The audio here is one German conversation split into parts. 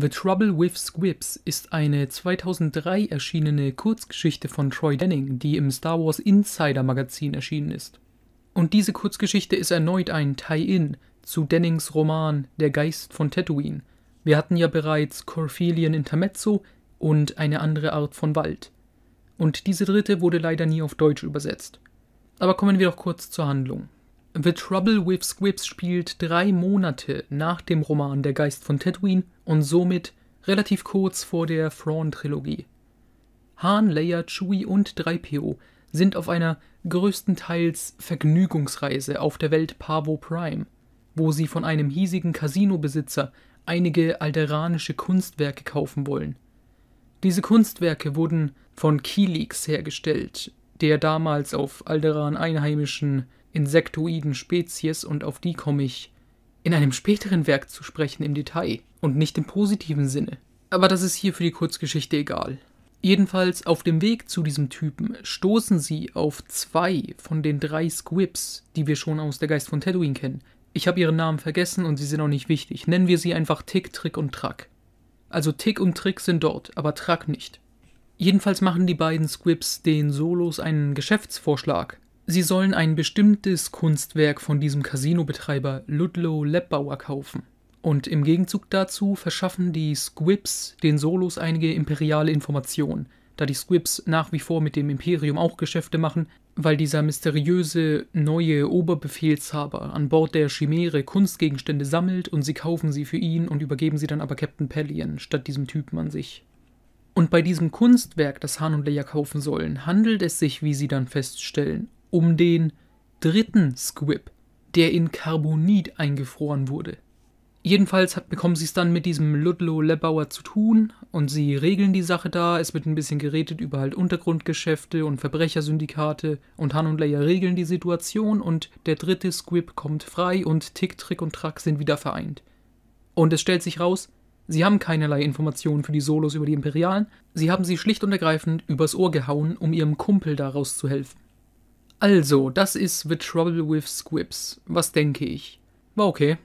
The Trouble with Squibs ist eine 2003 erschienene Kurzgeschichte von Troy Denning, die im Star Wars Insider Magazin erschienen ist. Und diese Kurzgeschichte ist erneut ein Tie-In zu Dennings Roman Der Geist von Tatooine. Wir hatten ja bereits Corfelian Intermezzo und eine andere Art von Wald. Und diese dritte wurde leider nie auf Deutsch übersetzt. Aber kommen wir doch kurz zur Handlung. The Trouble with Squibs spielt drei Monate nach dem Roman Der Geist von Tatooine und somit relativ kurz vor der Thrawn-Trilogie. Han, Leia, Chewie und 3PO sind auf einer größtenteils Vergnügungsreise auf der Welt Pavo Prime, wo sie von einem hiesigen Casinobesitzer einige alderanische Kunstwerke kaufen wollen. Diese Kunstwerke wurden von Kilix hergestellt, der damals auf Alderan einheimischen insektoiden Spezies und auf die komme ich in einem späteren Werk zu sprechen im Detail und nicht im positiven Sinne. Aber das ist hier für die Kurzgeschichte egal. Jedenfalls auf dem Weg zu diesem Typen stoßen sie auf zwei von den drei Squibs, die wir schon aus der Geist von Tatooine kennen. Ich habe ihren Namen vergessen und sie sind auch nicht wichtig. Nennen wir sie einfach Tick, Trick und Track. Also Tick und Trick sind dort, aber Track nicht. Jedenfalls machen die beiden Squibs den Solos einen Geschäftsvorschlag, Sie sollen ein bestimmtes Kunstwerk von diesem Casinobetreiber Ludlow Lebbauer kaufen. Und im Gegenzug dazu verschaffen die Squibs den Solos einige imperiale Informationen, da die Squibs nach wie vor mit dem Imperium auch Geschäfte machen, weil dieser mysteriöse neue Oberbefehlshaber an Bord der Chimäre Kunstgegenstände sammelt und sie kaufen sie für ihn und übergeben sie dann aber Captain Pellion statt diesem Typen an sich. Und bei diesem Kunstwerk, das Han und Leia kaufen sollen, handelt es sich, wie sie dann feststellen, um den dritten Squib, der in Carbonit eingefroren wurde. Jedenfalls hat, bekommen sie es dann mit diesem Ludlow Lebauer zu tun und sie regeln die Sache da. Es wird ein bisschen geredet über halt Untergrundgeschäfte und Verbrechersyndikate und Han und Leia regeln die Situation und der dritte Squib kommt frei und Tick, Trick und Track sind wieder vereint. Und es stellt sich raus, sie haben keinerlei Informationen für die Solos über die Imperialen, sie haben sie schlicht und ergreifend übers Ohr gehauen, um ihrem Kumpel daraus zu helfen. Also, das ist The Trouble with Squibs. Was denke ich? War okay.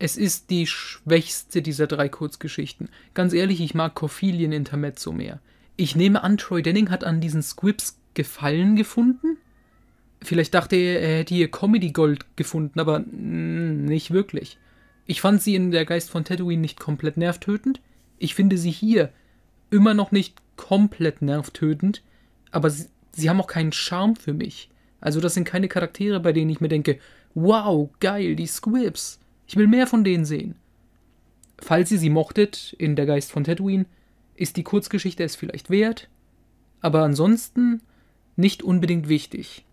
Es ist die schwächste dieser drei Kurzgeschichten. Ganz ehrlich, ich mag Corfilien Intermezzo mehr. Ich nehme an, Troy Denning hat an diesen Squibs Gefallen gefunden? Vielleicht dachte er, er hätte hier Comedy Gold gefunden, aber nicht wirklich. Ich fand sie in Der Geist von Tatooine nicht komplett nervtötend. Ich finde sie hier immer noch nicht komplett nervtötend, aber sie, sie haben auch keinen Charme für mich. Also das sind keine Charaktere, bei denen ich mir denke, wow, geil, die Squibs. Ich will mehr von denen sehen. Falls ihr sie mochtet in Der Geist von Tatooine, ist die Kurzgeschichte es vielleicht wert, aber ansonsten nicht unbedingt wichtig.